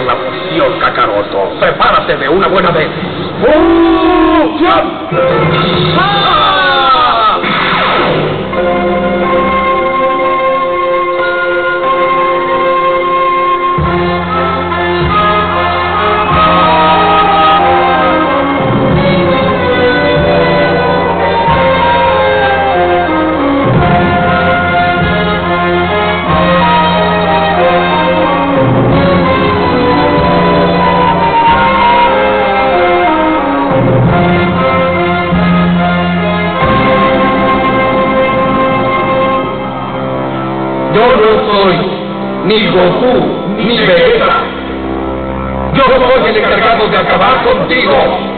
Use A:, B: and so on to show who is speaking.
A: La fusión, Kakaroto. Prepárate de una buena vez. ¡Fusión! Yo no soy ni Goku ni Vegeta. Yo soy el encargado de acabar contigo.